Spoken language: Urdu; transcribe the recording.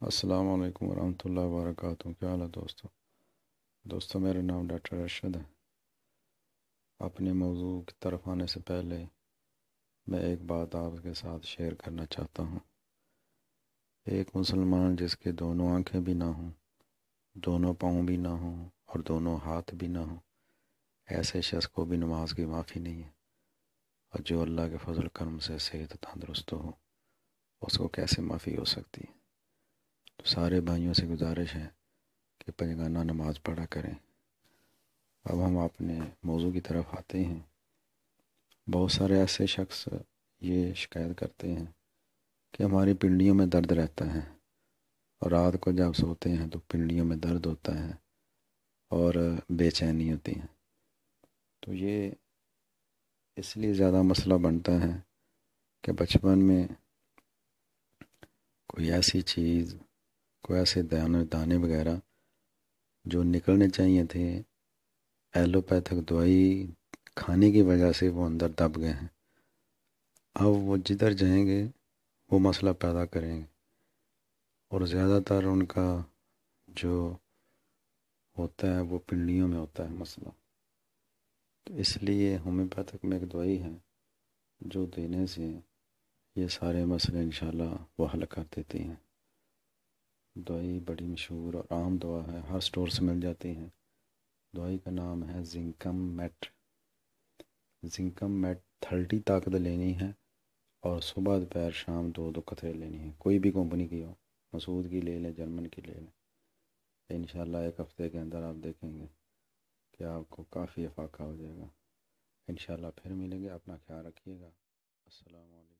السلام علیکم ورحمۃ اللہ وبرکاتہ۔ کیا حال ہے دوستوں دوستوں میرا نام ڈاکٹر ارشد ہے۔ اپنے موضوع کی طرف آنے سے پہلے میں ایک بات آپ کے ساتھ شیئر کرنا چاہتا ہوں۔ ایک مسلمان جس کے دونوں آنکھیں بھی نہ ہوں، دونوں پاؤں بھی نہ ہوں اور دونوں ہاتھ بھی نہ ہوں، ایسے شخص کو بھی نماز کی معافی نہیں ہے۔ اور جو اللہ کے فضل کرم سے صحت تندرست ہو، اس کو کیسے معافی ہو سکتی ہے؟ سارے بھائیوں سے گزارش ہے کہ پنجگانہ نماز پڑھا کریں۔ اب ہم اپنے موضوع کی طرف آتے ہیں۔ بہت سارے ایسے شخص یہ شکایت کرتے ہیں کہ ہماری پنڈیوں میں درد رہتا ہے اور رات کو جب سوتے ہیں تو پنڈیوں میں درد ہوتا ہے اور بے چینی ہوتی ہیں۔ تو یہ اس لیے زیادہ مسئلہ بنتا ہے کہ بچپن میں کوئی ایسی چیز کوئی ایسے دانے دانے وغیرہ جو نکلنے چاہیے تھے، ایلوپیتھک دوائی کھانے کی وجہ سے وہ اندر دب گئے ہیں۔ اب وہ جدھر جائیں گے، وہ مسئلہ پیدا کریں گے۔ اور زیادہ تر ان کا جو ہوتا ہے، وہ پنڈیوں میں ہوتا ہے مسئلہ۔ تو اس لیے ہومیوپیتھک میں ایک دوائی ہے جو دینے سے یہ سارے مسئلے انشاءاللہ وہ حل کر دیتی ہیں۔ دوائی بڑی مشہور اور عام دوا ہے، ہر سٹور سے مل جاتی ہیں۔ دوائی کا نام ہے Zincum met. Zincum met thirty طاقت لینی ہے اور صبح، دوپہر، شام دو دو قطرے لینی ہے کوئی بھی کمپنی کی ہو، مسعود کی لے لیں، جرمن کی لے لیں۔ انشاءاللہ ایک ہفتے کے اندر آپ دیکھیں گے کہ آپ کو کافی افاقہ ہو جائے گا۔ انشاءاللہ پھر ملیں گے، اپنا خیال رکھیے گا۔ السلام علیکم۔